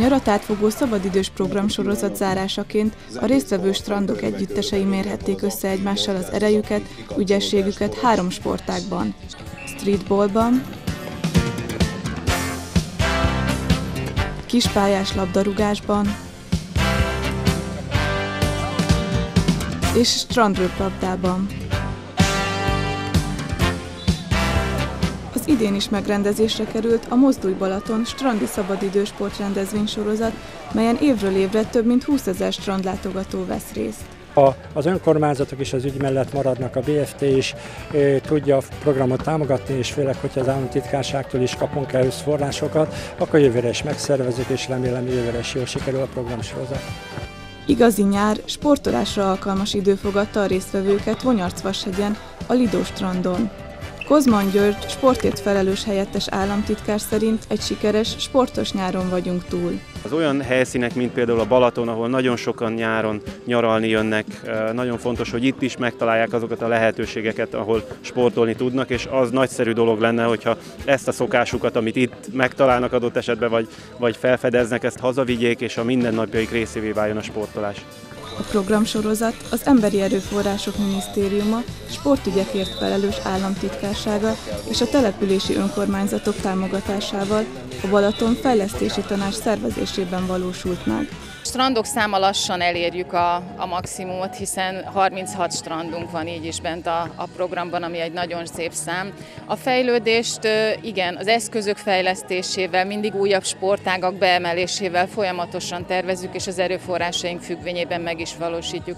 nyarat átfogó szabadidős programsorozat zárásaként a résztvevő strandok együttesei mérhették össze egymással az erejüket, ügyességüket három sportágban. Streetballban, kispályás labdarúgásban és strandröplabdában. Idén is megrendezésre került a Mozdulj Balaton strandi szabadidős sportrendezvény sorozat, melyen évről évre több mint 20 ezer strandlátogató vesz részt. Ha az önkormányzatok is az ügy mellett maradnak, a BFT is e, tudja a programot támogatni, és főleg, hogyha az államtitkárságtól is kapunk ehhez forrásokat, akkor jövőre is megszervezik, és remélem jövőre is jól sikerül a programsorozat. Igazi nyár, sportolásra alkalmas idő fogadta a résztvevőket Vonyarcvashegyen, a Lidó strandon. Kozman György, sportért felelős helyettes államtitkár szerint egy sikeres, sportos nyáron vagyunk túl. Az olyan helyszínek, mint például a Balaton, ahol nagyon sokan nyáron nyaralni jönnek, nagyon fontos, hogy itt is megtalálják azokat a lehetőségeket, ahol sportolni tudnak, és az nagyszerű dolog lenne, hogyha ezt a szokásukat, amit itt megtalálnak adott esetben, vagy, vagy felfedeznek, ezt hazavigyék, és a mindennapjaik részévé váljon a sportolás. A programsorozat az Emberi Erőforrások Minisztériuma sportügyekért felelős államtitkársága és a települési önkormányzatok támogatásával a Balaton Fejlesztési Tanács szervezésében valósult meg strandok száma lassan elérjük a, a maximumot, hiszen 36 strandunk van így is bent a, a programban, ami egy nagyon szép szám. A fejlődést igen, az eszközök fejlesztésével, mindig újabb sportágak beemelésével folyamatosan tervezünk, és az erőforrásaink függvényében meg is valósítjuk.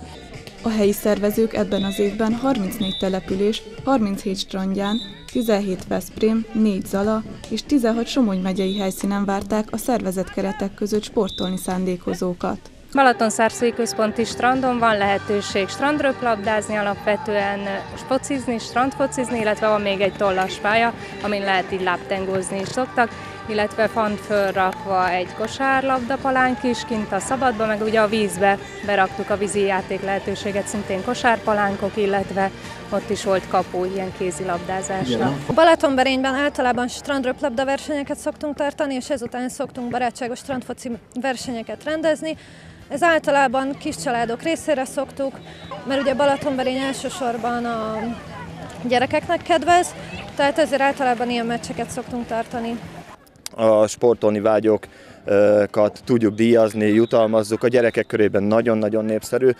A helyi szervezők ebben az évben 34 település, 37 strandján, 17 Veszprém, 4 Zala és 16 Somogy megyei helyszínen várták a szervezet keretek között sportolni szándékozókat. Balatonszárszói központi strandon van lehetőség strandröplabdázni, alapvetően focizni, strandfocizni, illetve van még egy tollas pálya, amin lehet így láptengózni is szoktak illetve van fölrakva egy kosárlabda palánk is kint a szabadba, meg ugye a vízbe beraktuk a vízi játék lehetőséget, szintén kosárpalánkok, illetve ott is volt kapu ilyen kézilabdázásra. A Balatonberényben általában strandröplabda versenyeket szoktunk tartani, és ezután szoktunk barátságos strandfoci versenyeket rendezni. Ez általában kis családok részére szoktuk, mert ugye Balatonberény elsősorban a gyerekeknek kedvez, tehát ezért általában ilyen meccseket szoktunk tartani a sportolni vágyokat tudjuk díjazni, jutalmazzuk. A gyerekek körében nagyon-nagyon népszerű.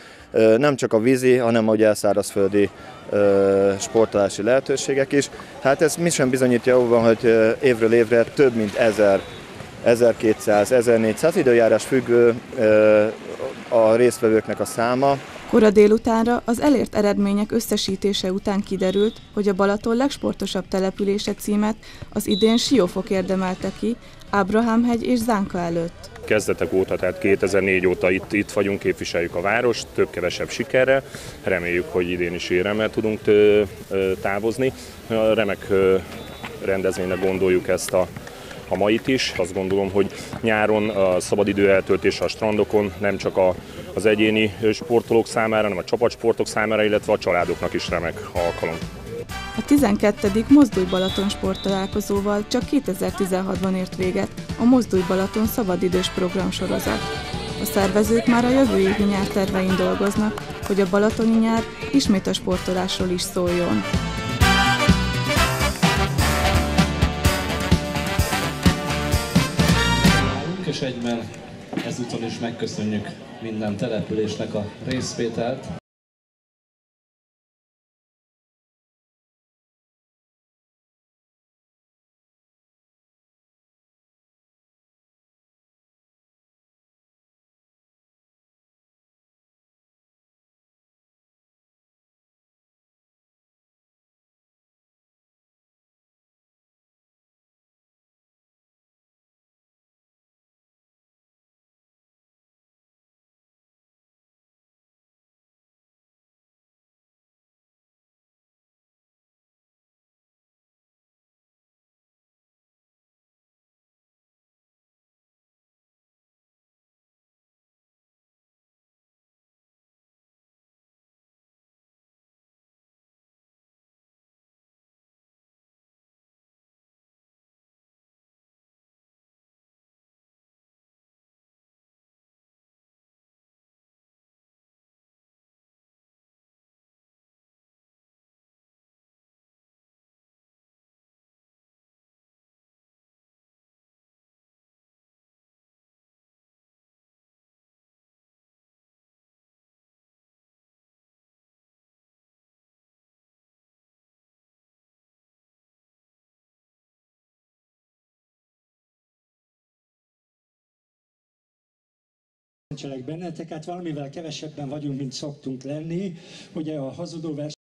Nem csak a vízi, hanem a elszárazföldi sportolási lehetőségek is. Hát ez mi sem bizonyítja jóban, hogy évről évre több mint 1000 1200, 1400 időjárás függő a résztvevőknek a száma. Kora délutánra az elért eredmények összesítése után kiderült, hogy a Balaton legsportosabb települése címet az idén Siófok érdemelte ki, Ábrahámhegy és Zánka előtt. Kezdetek óta, tehát 2004 óta itt, itt vagyunk, képviseljük a várost, több-kevesebb sikerrel. Reméljük, hogy idén is éremmel tudunk távozni. Remek rendezvénynek gondoljuk ezt a a mait is. Azt gondolom, hogy nyáron a szabadidő eltöltés a strandokon nem csak a, az egyéni sportolók számára, hanem a csapatsportok számára, illetve a családoknak is remek alkalom. A 12. Mozdulj Balaton sporttalálkozóval csak 2016-ban ért véget a Mozdulj Balaton szabadidős programsorozat. A szervezők már a jövő évi nyár tervein dolgoznak, hogy a balatoni nyár ismét a sportolásról is szóljon. Egyben ezúton is megköszönjük minden településnek a részvételt. Szerencselek benneteket, valamivel kevesebben vagyunk, mint szoktunk lenni. Ugye a hazudó